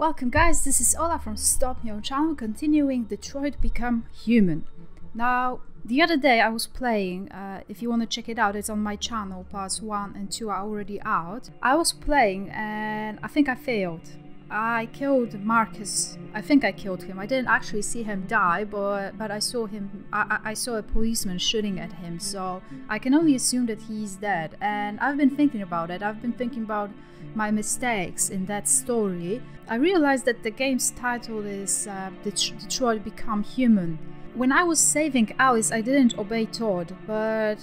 Welcome guys, this is Ola from Stop On channel continuing Detroit Become Human. Now, the other day I was playing, uh, if you want to check it out, it's on my channel, parts 1 and 2 are already out. I was playing and I think I failed. I killed Marcus. I think I killed him. I didn't actually see him die, but but I saw him. I, I saw a policeman shooting at him, so I can only assume that he's dead. And I've been thinking about it. I've been thinking about my mistakes in that story. I realized that the game's title is uh, Detroit Become Human. When I was saving Alice, I didn't obey Todd, but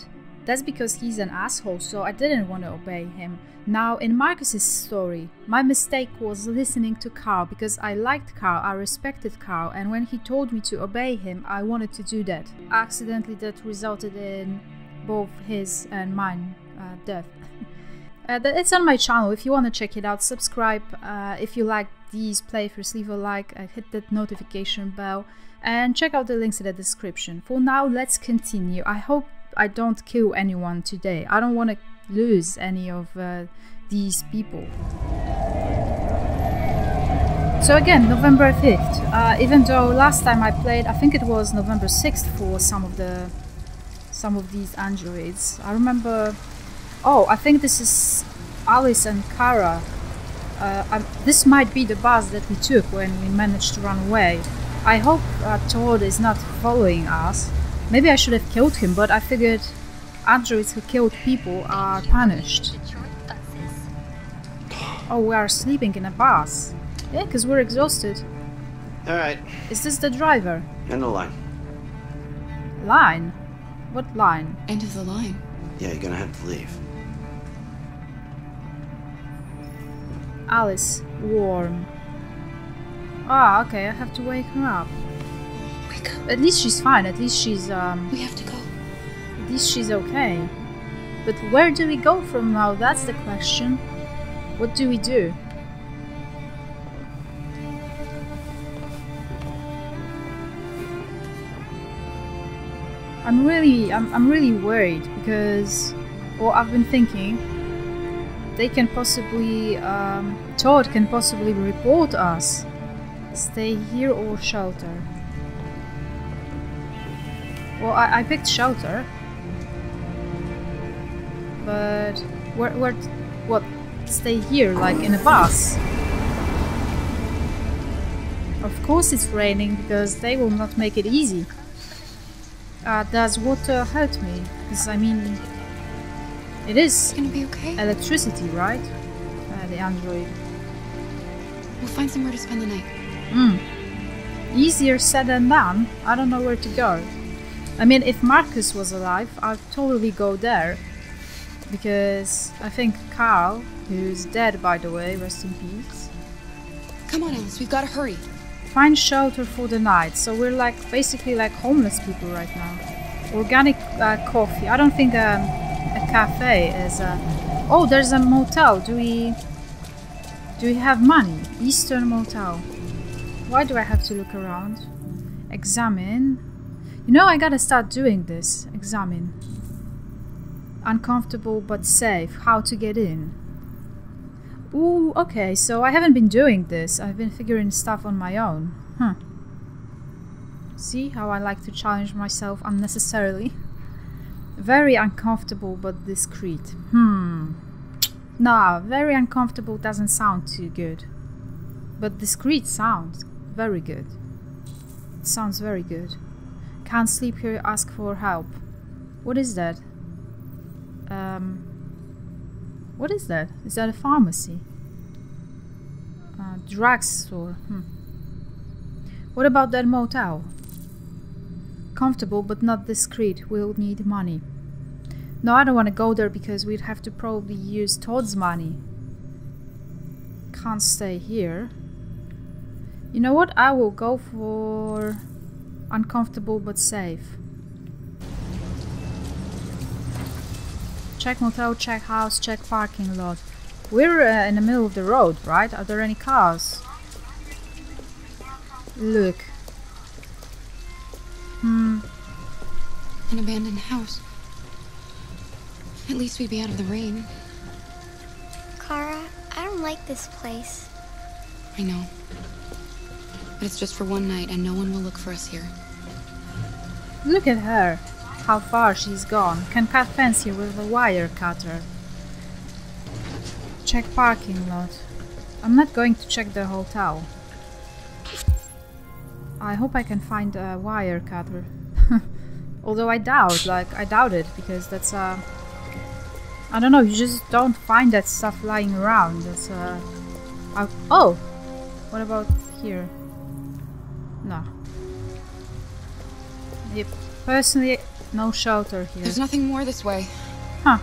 that's because he's an asshole, so I didn't want to obey him. Now, in Marcus's story, my mistake was listening to Carl because I liked Carl, I respected Carl, and when he told me to obey him, I wanted to do that. Accidentally, that resulted in both his and mine uh, death. uh, it's on my channel if you want to check it out. Subscribe uh, if you like these playthroughs, leave a like, uh, hit that notification bell, and check out the links in the description. For now, let's continue. I hope I don't kill anyone today. I don't want to lose any of uh, these people. So again, November 5th. Uh, even though last time I played, I think it was November 6th for some of the some of these androids. I remember. Oh, I think this is Alice and Kara. Uh, this might be the bus that we took when we managed to run away. I hope uh, Todd is not following us. Maybe I should have killed him, but I figured androids who killed people are punished. Oh, we are sleeping in a bus. Yeah, because we're exhausted. Alright. Is this the driver? End the line. Line? What line? End of the line. Yeah, you're gonna have to leave. Alice, warm. Ah, okay, I have to wake her up. Wake up. At least she's fine. At least she's um. We have to go. At least she's okay. But where do we go from now? That's the question. What do we do? I'm really, I'm, I'm really worried because, well, I've been thinking they can possibly, um, Todd can possibly report us. Stay here or shelter. Well, I, I picked shelter. But where, where, what, stay here, like in a bus? Of course it's raining, because they will not make it easy. Uh, does water hurt me? Because, I mean, it is it's gonna be okay. electricity, right? Uh, the android. We'll find somewhere to spend the night. Hmm. Easier said than done. I don't know where to go. I mean, if Marcus was alive, I'd totally go there. Because I think Carl, who's dead by the way, rest in peace. Come on, Alice, we've got to hurry. Find shelter for the night. So we're like basically like homeless people right now. Organic uh, coffee. I don't think um, cafe is a. Oh, there's a motel. Do we? Do we have money? Eastern Motel. Why do I have to look around? Examine. You know, I gotta start doing this. Examine. Uncomfortable but safe. How to get in. Ooh, okay, so I haven't been doing this. I've been figuring stuff on my own. Huh. See how I like to challenge myself unnecessarily? Very uncomfortable but discreet. Hmm. Nah, very uncomfortable doesn't sound too good. But discreet sounds very good. Sounds very good. Can't sleep here, ask for help. What is that? Um, what is that? Is that a pharmacy? Uh, drugstore. Hmm. What about that motel? Comfortable but not discreet. We'll need money. No, I don't want to go there because we'd have to probably use Todd's money. Can't stay here. You know what? I will go for uncomfortable but safe. Check motel, check house, check parking lot. We're uh, in the middle of the road, right? Are there any cars? Look. Hmm. An abandoned house. At least we'd be out of the rain. Kara, I don't like this place. I know. But it's just for one night, and no one will look for us here. Look at her. How far she's gone. Can cut fence here with a wire cutter. Check parking lot. I'm not going to check the hotel. I hope I can find a wire cutter. Although I doubt, like, I doubt it, because that's, uh... I don't know, you just don't find that stuff lying around. That's, uh... I, oh! What about here? No. Yep. Personally, no shelter here. There's nothing more this way. Huh.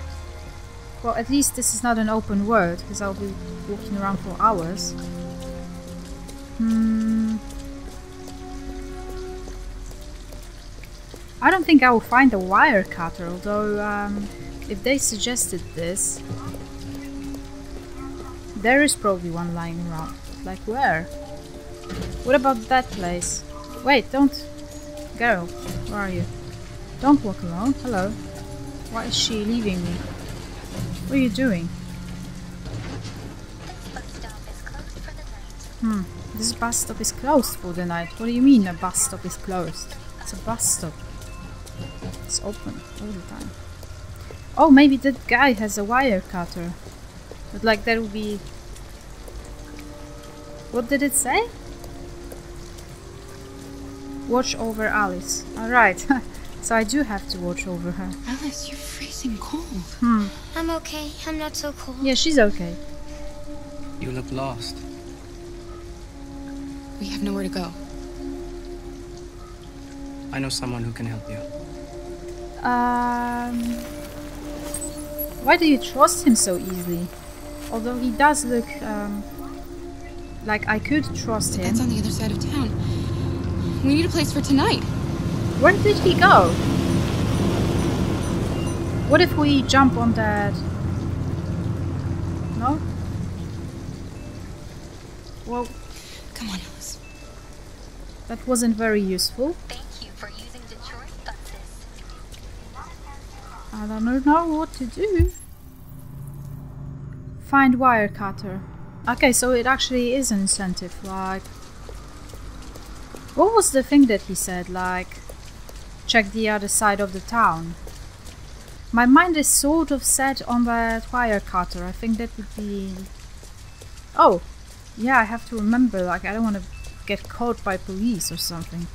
Well, at least this is not an open world, because I'll be walking around for hours. Hmm. I don't think I will find a wire cutter, although um, if they suggested this, there is probably one lying around. Like where? What about that place? Wait, don't... Girl, where are you? Don't walk alone. Hello. Why is she leaving me? What are you doing? Hmm. This bus stop is closed for the night. What do you mean a bus stop is closed? It's a bus stop. It's open all the time. Oh, maybe that guy has a wire cutter. But like that would be... What did it say? Watch over Alice. Alright. so I do have to watch over her. Alice, you're freezing cold. Hmm. I'm okay. I'm not so cold. Yeah, she's okay. You look lost. We have nowhere to go. I know someone who can help you. Um, why do you trust him so easily? Although he does look um, like I could trust him. That's on the other side of town. We need a place for tonight. Where did he go? What if we jump on that? No? Well, Come on, Alice. that wasn't very useful. Thank I don't know what to do. Find wire cutter. Okay, so it actually is an incentive, like... What was the thing that he said, like... Check the other side of the town. My mind is sort of set on that wire cutter. I think that would be... Oh! Yeah, I have to remember, like, I don't want to get caught by police or something.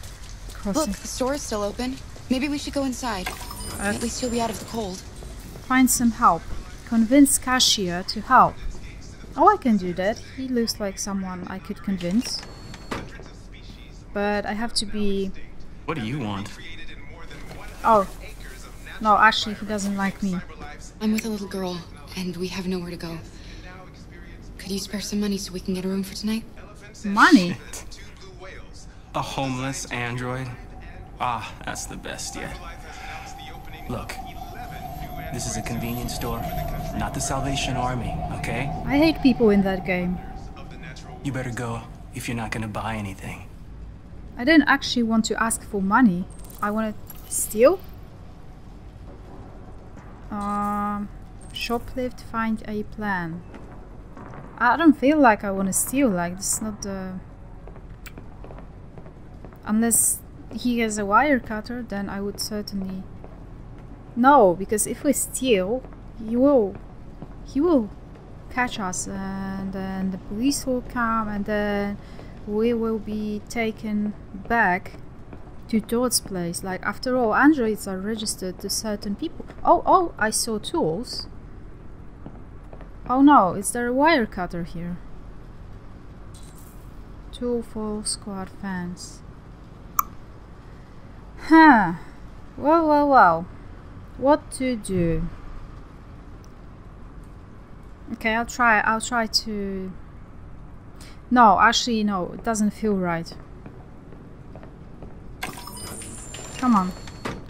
Crossing... Look, the store is still open. Maybe we should go inside. At least you'll be out of the cold. Find some help. Convince cashier to help. Oh, I can do that. He looks like someone I could convince. But I have to be... What do you want? Oh. No, actually, he doesn't like me. I'm with a little girl, and we have nowhere to go. Could you spare some money so we can get a room for tonight? Money? A homeless android? Ah, that's the best yet. Look, this is a convenience store, not the Salvation Army, okay? I hate people in that game. You better go if you're not gonna buy anything. I didn't actually want to ask for money. I want to steal? Um, shoplift, find a plan. I don't feel like I want to steal, like, this is not the... Unless he has a wire cutter, then I would certainly... No, because if we steal, he will... He will catch us and then the police will come and then we will be taken back to Todd's place. Like, after all, androids are registered to certain people. Oh, oh, I saw tools. Oh no, is there a wire cutter here? Tool for squad fans. Huh. Well, well, well. What to do? Okay, I'll try. I'll try to... No, actually, no. It doesn't feel right. Come on.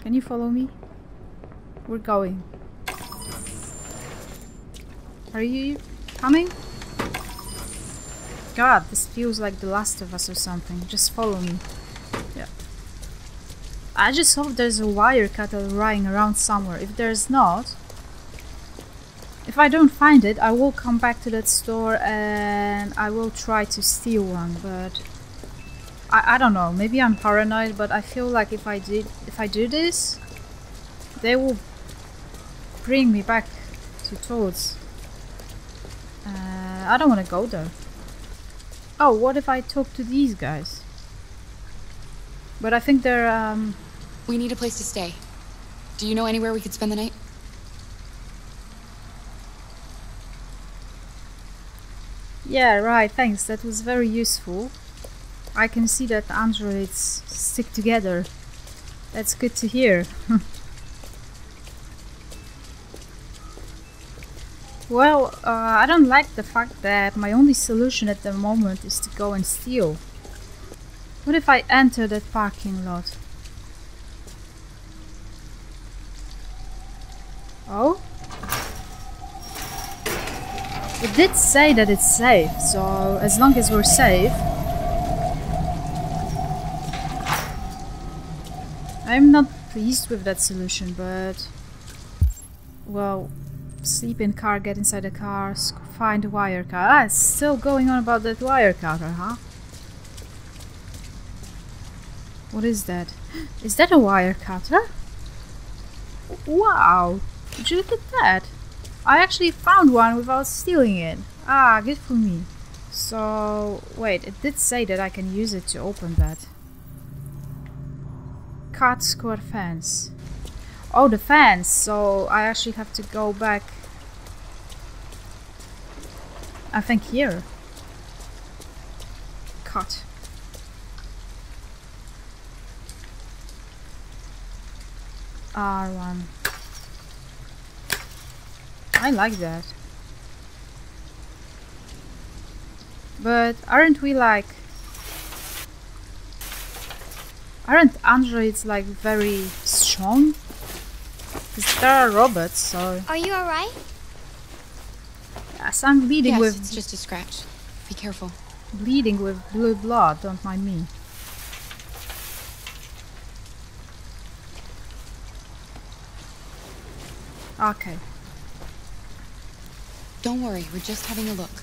Can you follow me? We're going. Are you coming? God, this feels like The Last of Us or something. Just follow me. I just hope there's a wire cutter lying around somewhere. If there's not, if I don't find it, I will come back to that store and I will try to steal one, but I, I don't know. Maybe I'm paranoid, but I feel like if I did if I do this, they will bring me back to Todd's. Uh, I don't want to go there. Oh, what if I talk to these guys? But I think they're um. We need a place to stay. Do you know anywhere we could spend the night? Yeah, right. Thanks. That was very useful. I can see that androids stick together. That's good to hear. well, uh, I don't like the fact that my only solution at the moment is to go and steal. What if I enter that parking lot? Oh? It did say that it's safe, so as long as we're safe. I'm not pleased with that solution, but. Well, sleep in car, get inside the car, find a wire car. Ah, it's still going on about that wire cutter, huh? What is that? Is that a wire cutter? Wow! Did you look at that? I actually found one without stealing it. Ah, good for me. So, wait, it did say that I can use it to open that. Cut square fence. Oh, the fence. So I actually have to go back. I think here. Cut. R1. I like that. But aren't we like... Aren't androids like very strong? Because they are robots, so... Are you alright? Yes, I'm bleeding yes, with it's just a scratch. Be careful. bleeding with blue blood, don't mind me. Okay, Don't worry, we're just having a look.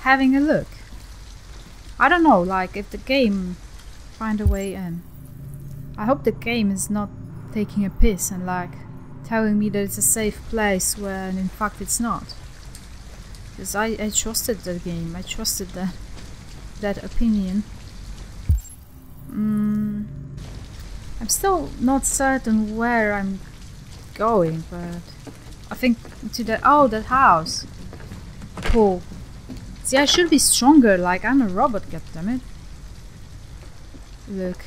having a look. I don't know, like if the game find a way in. I hope the game is not taking a piss and like telling me that it's a safe place when in fact it's not. Because I, I trusted the game, I trusted that that opinion. Mm, I'm still not certain where I'm going, but I think to that oh that house. Cool. See, I should be stronger, like I'm a robot, goddammit. Look.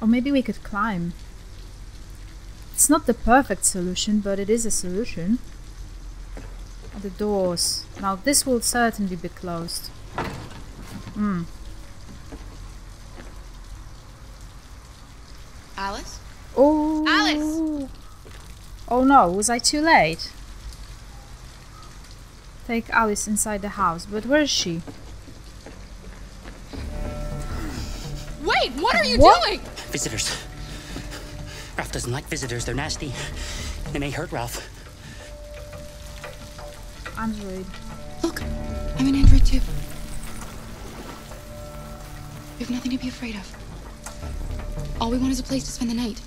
Or maybe we could climb. It's not the perfect solution, but it is a solution. The doors. Now this will certainly be closed. Hmm. Alice? Oh. Alice! Oh no, was I too late? Take Alice inside the house, but where is she? Wait, what are you What? doing? Visitors. Ralph doesn't like visitors. They're nasty. They may hurt Ralph. Android. Look, I'm an android too. We have nothing to be afraid of. All we want is a place to spend the night.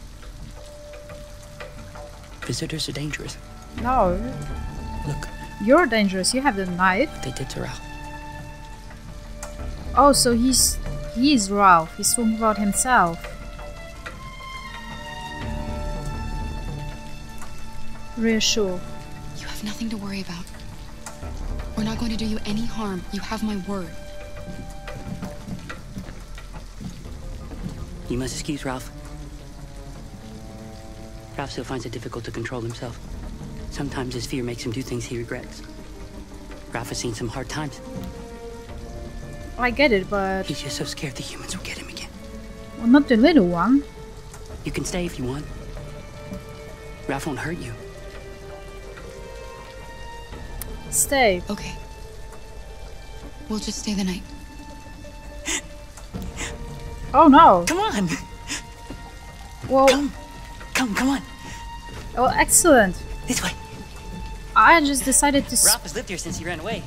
Visitors are dangerous. No, Look, you're dangerous. You have the knife. they did to Ralph. Oh, so he's he's Ralph. He's talking about himself. Reassure. You have nothing to worry about. We're not going to do you any harm. You have my word. You must excuse Ralph. Ralph still finds it difficult to control himself. Sometimes his fear makes him do things he regrets. Ralph has seen some hard times. I get it, but He's just so scared the humans will get him again. well, not the little one. You can stay if you want. Ralph won't hurt you. Stay. Okay. We'll just stay the night. Oh no. Come on! Well, Come! Come, come on! well, excellent. This way! I just decided to. Ralph has lived here since he ran away.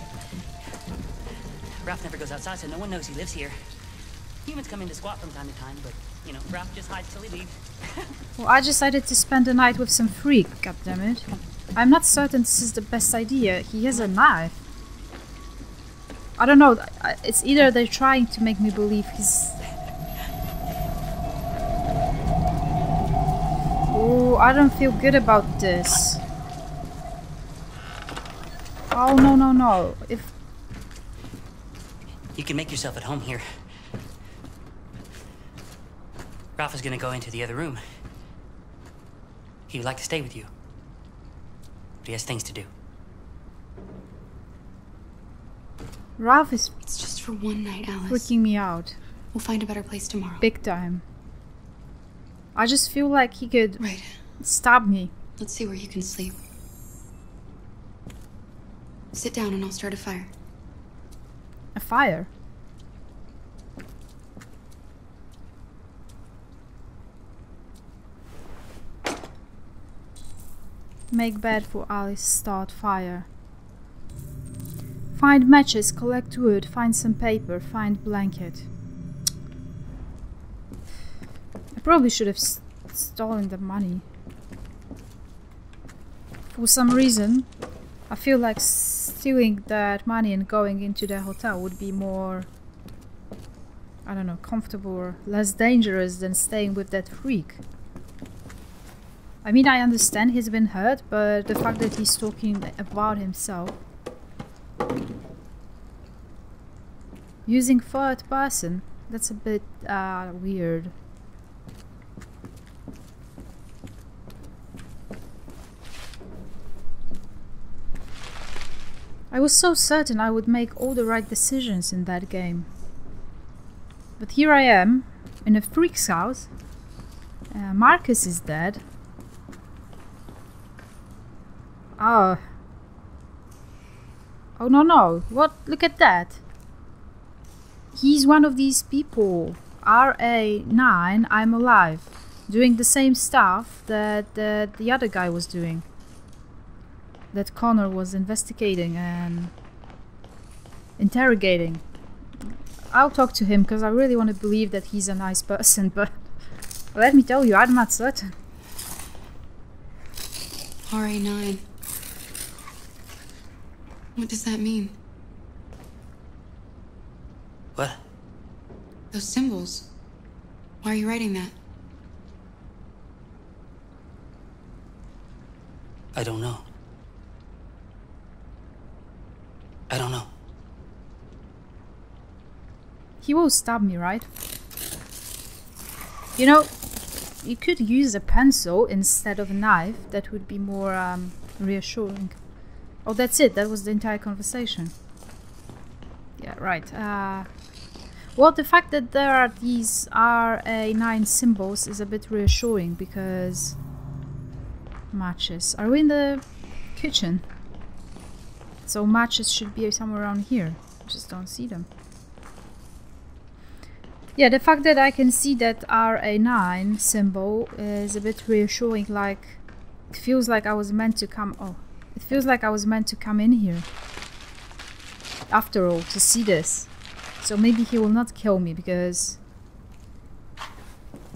Ralph never goes outside, so no one knows he lives here. Humans come in to squat from time to time, but, you know, Ralph just hides till he leaves. Well, I decided to spend the night with some freak, God damn it! I'm not certain this is the best idea. He has a knife. I don't know. It's either they're trying to make me believe he's. I don't feel good about this. Oh, no, no, no. If. You can make yourself at home here. Ralph is gonna go into the other room. He would like to stay with you. But he has things to do. Ralph is It's just for one night, Alice. freaking me out. We'll find a better place tomorrow. Big time. I just feel like he could Right. Stab me. Let's see where you can sleep. Sit down and I'll start a fire. A fire. Make bed for Alice, start fire. Find matches, collect wood, find some paper, find blanket. I probably should have s- stolen the money. For some reason, I feel like stealing that money and going into the hotel would be more, I don't know, comfortable or less dangerous than staying with that freak. I mean, I understand he's been hurt, but the fact that he's talking about himself. Using third person, that's a bit uh, weird. I was so certain I would make all the right decisions in that game. But here I am, in a freak's house. Uh, Marcus is dead. Oh. Oh no no, what? Look at that. He's one of these people. RA9, I'm alive. Doing the same stuff that, that the other guy was doing that Connor was investigating and interrogating. I'll talk to him because I really want to believe that he's a nice person, but let me tell you, I'm not certain. RA9. What does that mean? What? Those symbols. Why are you writing that? I don't know. I don't know. He will stab me, right? You know, you could use a pencil instead of a knife. That would be more um, reassuring. Oh, that's it. That was the entire conversation. Yeah, right. Uh, well, the fact that there are these RA9 symbols is a bit reassuring because matches. Are we in the kitchen? So matches should be somewhere around here. Just don't see them. Yeah, the fact that I can see that RA9 symbol is a bit reassuring. Like, it feels like I was meant to come. Oh, it feels like I was meant to come in here. After all, to see this. So maybe he will not kill me because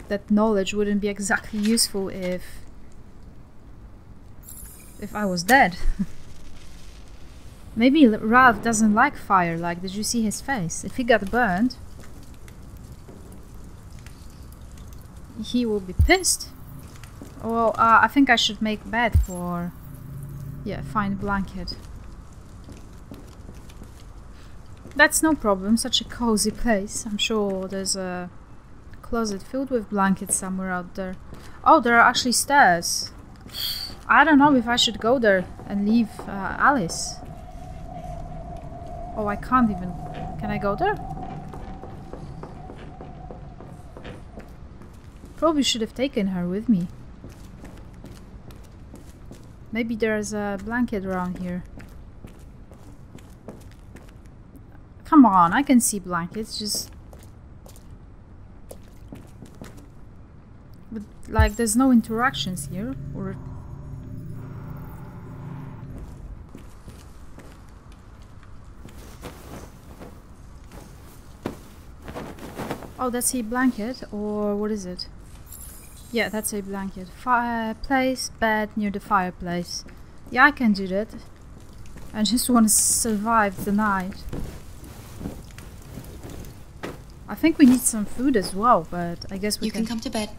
that knowledge wouldn't be exactly useful if if I was dead. Maybe Ralph doesn't like fire. Like, did you see his face? If he got burned, he will be pissed. Well, uh, I think I should make bed for. Yeah, find blanket. That's no problem. Such a cozy place. I'm sure there's a closet filled with blankets somewhere out there. Oh, there are actually stairs. I don't know if I should go there and leave uh, Alice. Oh, I can't even. Can I go there? Probably should have taken her with me. Maybe there's a blanket around here. Come on, I can see blankets, just... But, like, there's no interactions here, or... Oh, that's a blanket, or what is it? Yeah, that's a blanket. Fireplace, bed near the fireplace. Yeah, I can do that. I just want to survive the night. I think we need some food as well, but I guess we You can come to bed.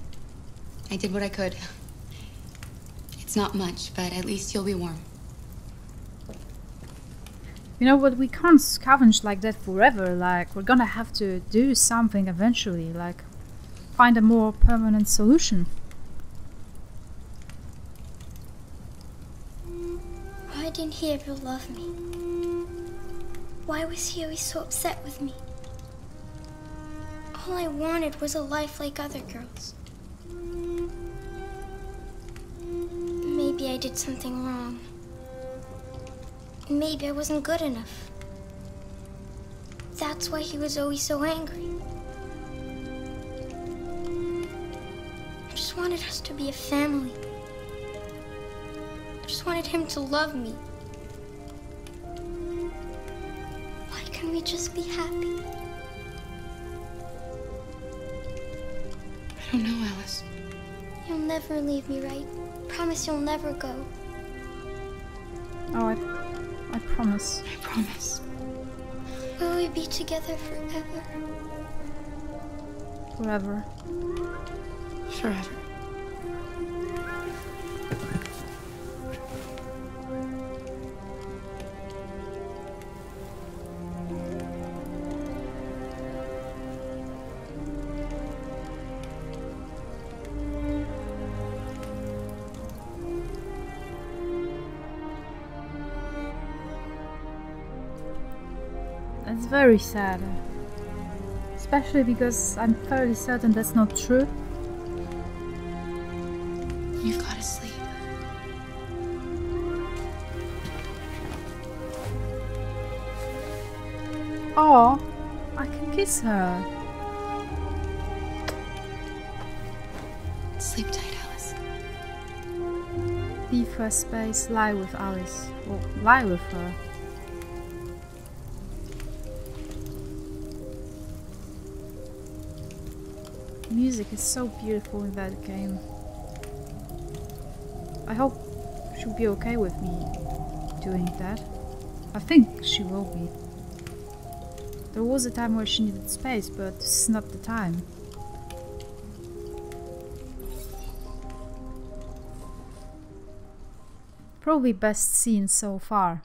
I did what I could. It's not much, but at least you'll be warm. You know what? We can't scavenge like that forever. Like, we're gonna have to do something eventually. Like, find a more permanent solution. Why didn't he ever love me? Why was he always so upset with me? All I wanted was a life like other girls. Maybe I did something wrong. Maybe I wasn't good enough. That's why he was always so angry. I just wanted us to be a family. I just wanted him to love me. Why can't we just be happy? I don't know, Alice. You'll never leave me, right? Promise you'll never go. Oh, I, I promise. I promise. Will we be together forever? Forever. Forever. That's very sad. Especially because I'm fairly certain that's not true. You've got to sleep. Oh, I can kiss her. Sleep tight, Alice. Leave her space, lie with Alice. Or lie with her. Music is so beautiful in that game. I hope she'll be okay with me doing that. I think she will be. There was a time where she needed space, but this is not the time. Probably best scene so far.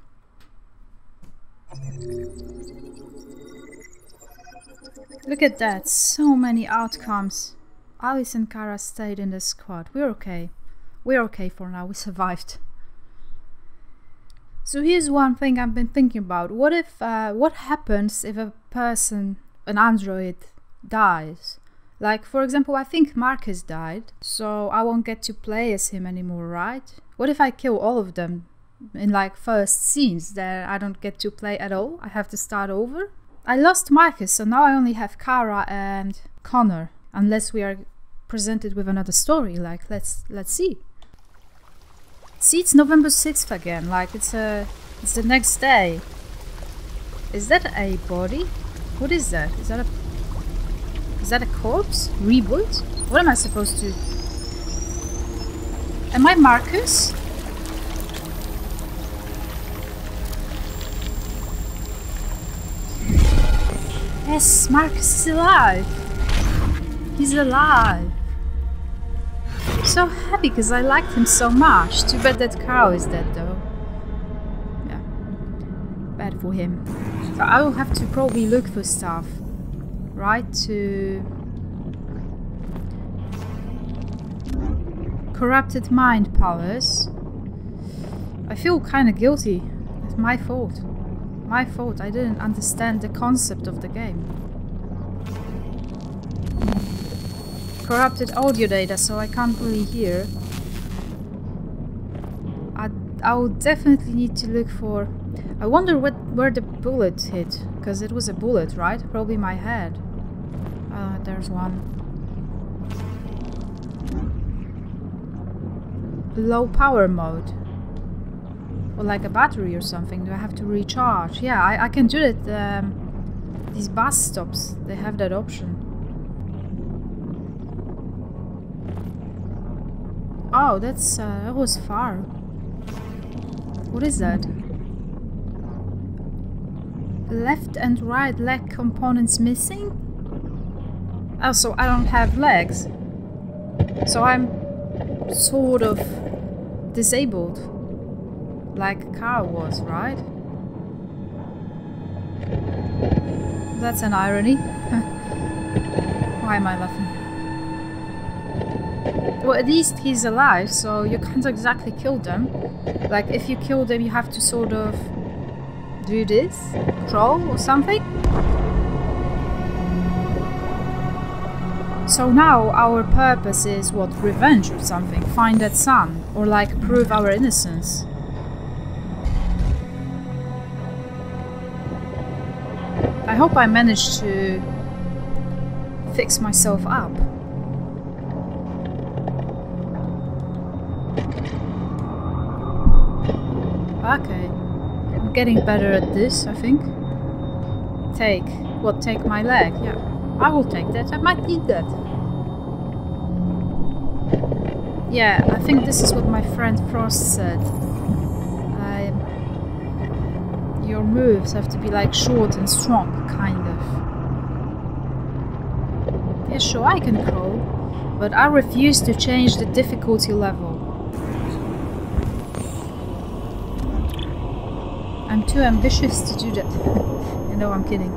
Look at that, so many outcomes. Alice and Kara stayed in the squad. We're okay. We're okay for now, we survived. So here's one thing I've been thinking about. What if, uh, what happens if a person, an android, dies? Like, for example, I think Marcus died, so I won't get to play as him anymore, right? What if I kill all of them in like first scenes that I don't get to play at all? I have to start over? I lost Marcus, so now I only have Kara and Connor, unless we are presented with another story. Like, let's let's see. See, it's November sixth again. Like, it's a it's the next day. Is that a body? What is that? Is that a is that a corpse? Reboot? What am I supposed to? Am I Marcus? Yes, Marcus is alive. He's alive. So happy because I liked him so much. Too bad that Carl is dead though. Yeah. Bad for him. So I will have to probably look for stuff. Right to... Corrupted mind powers. I feel kinda guilty. It's my fault. My fault, I didn't understand the concept of the game. Corrupted audio data, so I can't really hear. I, I will definitely need to look for... I wonder what where the bullet hit, because it was a bullet, right? Probably my head. Uh, there's one. Low power mode or like a battery or something? Do I have to recharge? Yeah, I, I can do it. Um, these bus stops, they have that option. Oh, that's uh, that was far. What is that? Left and right leg components missing? Oh, so I don't have legs. So I'm sort of disabled. Like Carl was, right? That's an irony. Why am I laughing? Well, at least he's alive, so you can't exactly kill them. Like, if you kill them, you have to sort of do this, crawl or something. So now our purpose is what? Revenge or something? Find that son? Or like prove our innocence? I hope I managed to fix myself up. Getting better at this, I think. Take. What, take my leg? Yeah. I will take that. I might need that. Yeah, I think this is what my friend Frost said. I... Your moves have to be like short and strong, kind of. Yeah, sure, I can crawl, but I refuse to change the difficulty level. I'm too ambitious to do that. know, I'm kidding.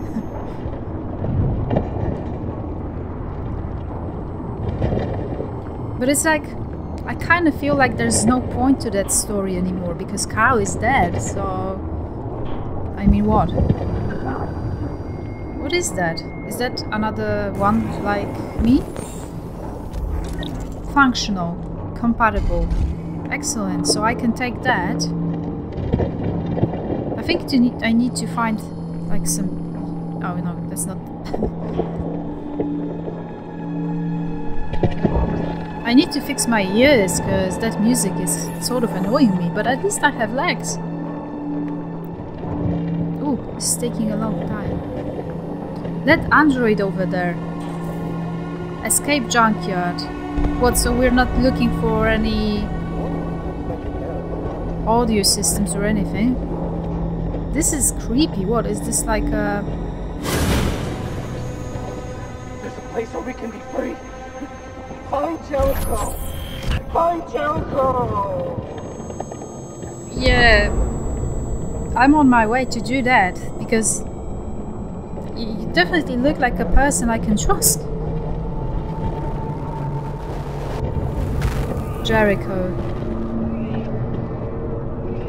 but it's like, I kind of feel like there's no point to that story anymore because Carl is dead, so. I mean, what? What is that? Is that another one like me? Functional. Compatible. Excellent, so I can take that. I think to need, I need to find like some... Oh no, that's not... I need to fix my ears because that music is sort of annoying me, but at least I have legs. Ooh, it's taking a long time. That android over there. Escape junkyard. What, so we're not looking for any audio systems or anything? This is creepy. What, is this like a... There's a place where we can be free. Find Jericho! Find Jericho! Yeah, I'm on my way to do that because you definitely look like a person I can trust. Jericho.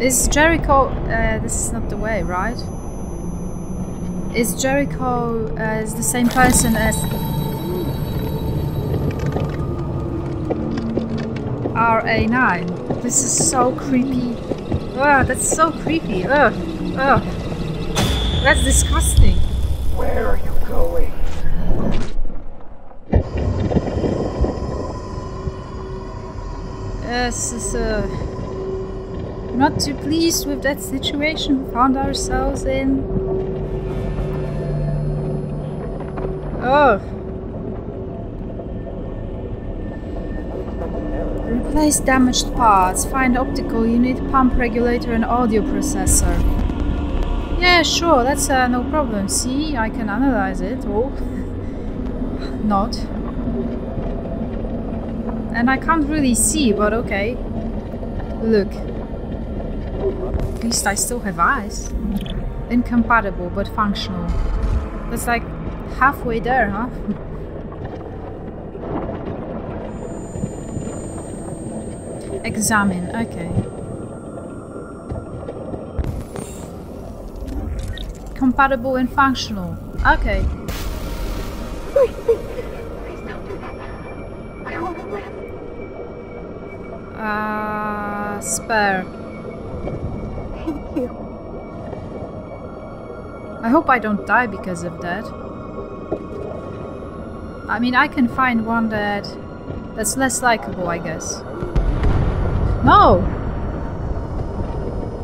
Is Jericho. Uh, this is not the way, right? Is Jericho uh, is the same person as. RA9. This is so creepy. Ugh, that's so creepy. Ugh, ugh. That's disgusting. Where are you going? Yes, is uh, not too pleased with that situation we found ourselves in. Oh. Replace damaged parts, find optical unit, pump regulator and audio processor. Yeah, sure, that's uh, no problem. See, I can analyze it. Oh. Not. And I can't really see, but okay. Look. At least I still have eyes. Incompatible, but functional. That's like halfway there, huh? Examine, okay. Compatible and functional. Okay. Uh, spare. I hope I don't die because of that. I mean, I can find one that that's less likable, I guess. No!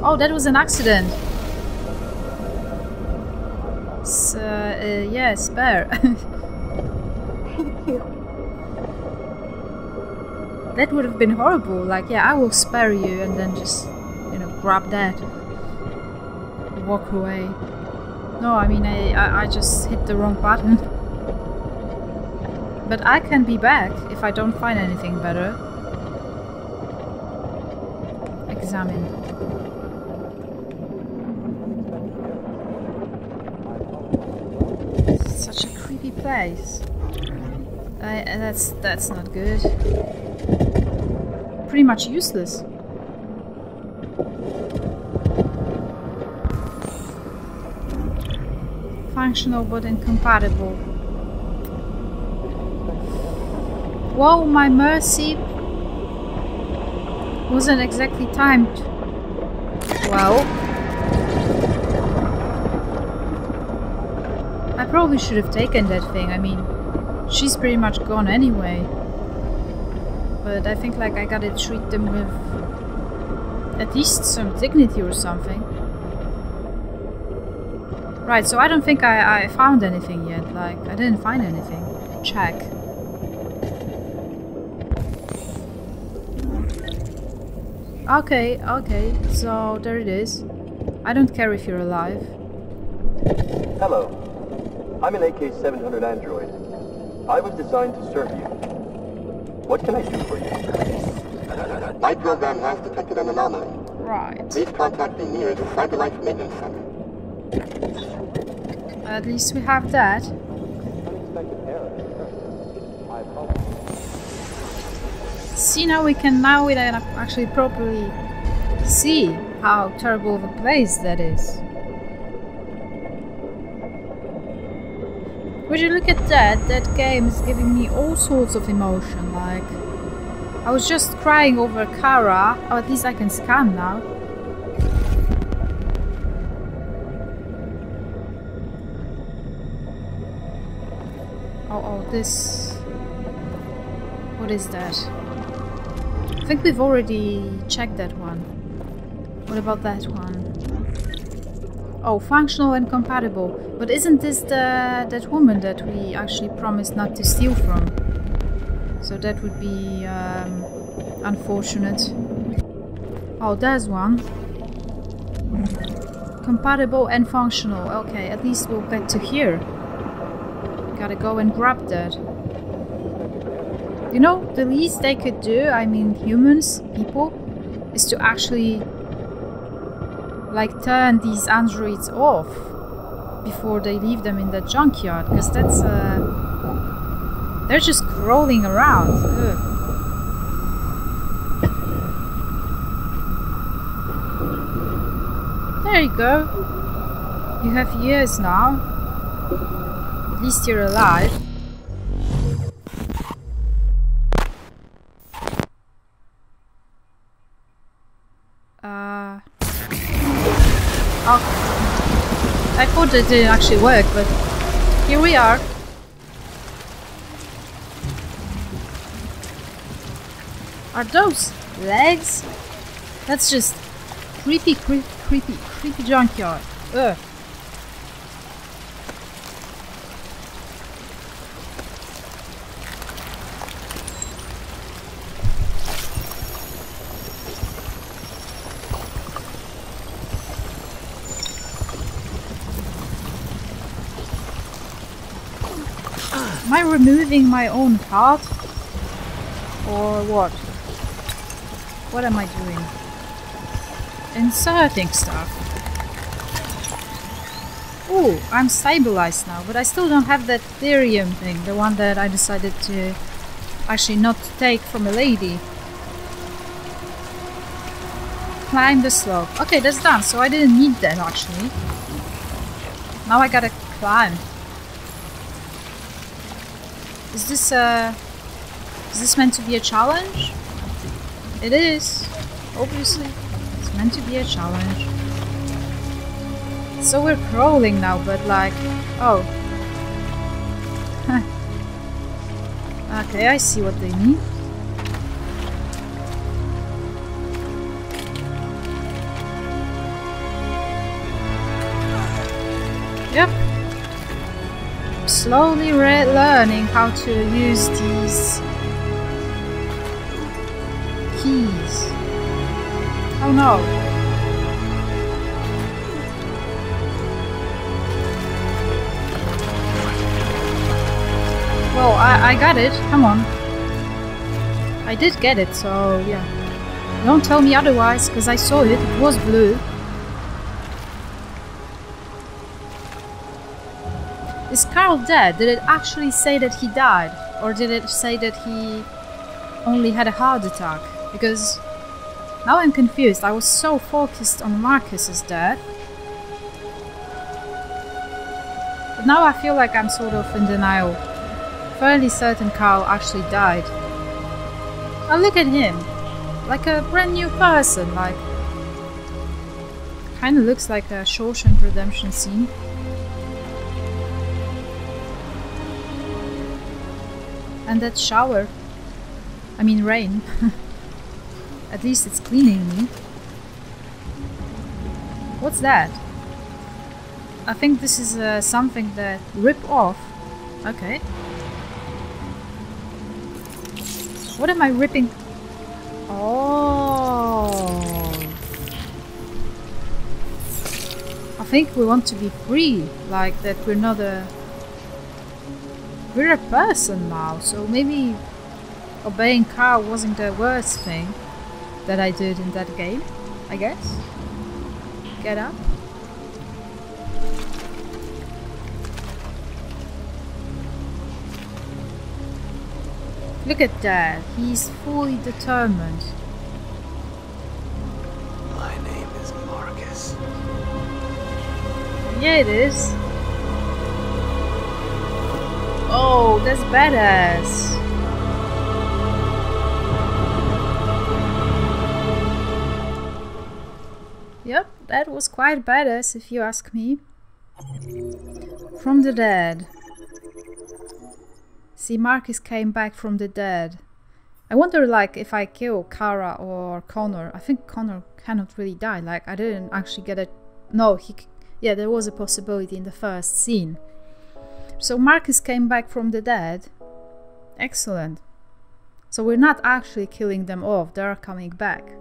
Oh, that was an accident. S uh, uh, yeah, spare. Thank you. That would have been horrible. Like, yeah, I will spare you and then just, you know, grab that. Walk away. No, I mean, I, I, just hit the wrong button. But I can be back if I don't find anything better. Examine. Such a creepy place. I, that's that's not good. Pretty much useless. Functional but incompatible. Whoa, my mercy wasn't exactly timed. Well, I probably should have taken that thing. I mean, she's pretty much gone anyway. But I think like I gotta treat them with at least some dignity or something. Right, so I don't think I, I found anything yet. Like, I didn't find anything. Check. Okay, okay, so there it is. I don't care if you're alive. Hello. I'm an AK-700 android. I was designed to serve you. What can I do for you? My program has detected an anomaly. Right. Please contact the nearest Cyberlife Maintenance Center. At least we have that. See now we can now we can actually properly see how terrible of a place that is. Would you look at that? That game is giving me all sorts of emotion. Like I was just crying over Kara. Or at least I can scan now. This. What is that? I think we've already checked that one. What about that one? Oh, functional and compatible. But isn't this the that woman that we actually promised not to steal from? So that would be um, unfortunate. Oh, there's one. Compatible and functional. Okay, at least we'll get to here. Gotta go and grab that. You know, the least they could do, I mean humans, people, is to actually like turn these androids off before they leave them in the junkyard, because that's uh they're just crawling around. Ugh. There you go. You have years now. At least you're alive. Uh. Oh. I thought it didn't actually work, but here we are. Are those legs? That's just creepy, creepy, creepy, creepy junkyard. Ugh. Am I removing my own part? Or what? What am I doing? Inserting stuff. Oh, I'm stabilized now, but I still don't have that Thirium thing, the one that I decided to actually not take from a lady. Climb the slope. Okay, that's done, so I didn't need that actually. Now I gotta climb. Is this uh is this meant to be a challenge? It is, obviously. It's meant to be a challenge. So we're crawling now, but like oh. okay, I see what they mean. Slowly learning how to use these keys. Oh no. Well, I, I got it. Come on. I did get it, so yeah. Don't tell me otherwise, because I saw it. It was blue. Is Carl dead? Did it actually say that he died? Or did it say that he only had a heart attack? Because now I'm confused. I was so focused on Marcus's death. But now I feel like I'm sort of in denial. Fairly certain Carl actually died. Now look at him. Like a brand new person, like... Kinda looks like a Shawshank Redemption scene. And that shower. I mean rain. At least it's cleaning me. What's that? I think this is uh, something that rip off. Okay. What am I ripping? Oh. I think we want to be free, like that we're not a... We're a person now, so maybe obeying Carl wasn't the worst thing that I did in that game, I guess. Get up. Look at that, he's fully determined. My name is Marcus. Yeah, it is. Oh, that's badass. Yep, that was quite badass if you ask me. From the dead. See, Marcus came back from the dead. I wonder, like, if I kill Kara or Connor. I think Connor cannot really die. Like, I didn't actually get a... No, he... Yeah, there was a possibility in the first scene. So Marcus came back from the dead. Excellent. So we're not actually killing them off, they're coming back.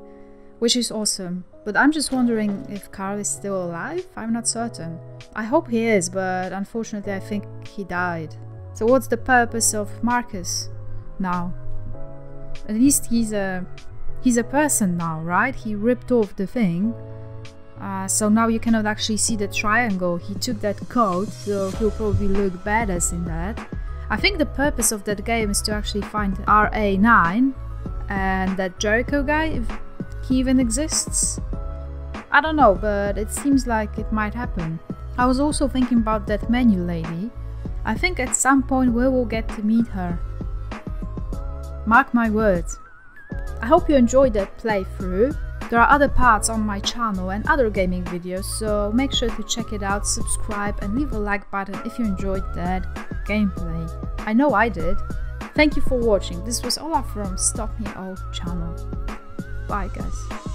Which is awesome. But I'm just wondering if Carl is still alive? I'm not certain. I hope he is, but unfortunately I think he died. So what's the purpose of Marcus now? At least he's a he's a person now, right? He ripped off the thing. Uh, so now you cannot actually see the triangle. He took that coat, so he'll probably look badass in that. I think the purpose of that game is to actually find RA9 and that Jericho guy, if he even exists. I don't know, but it seems like it might happen. I was also thinking about that menu lady. I think at some point we will get to meet her. Mark my words. I hope you enjoyed that playthrough. There are other parts on my channel and other gaming videos, so make sure to check it out, subscribe and leave a like button if you enjoyed that gameplay. I know I did. Thank you for watching. This was Olaf from Stop Me All channel. Bye guys.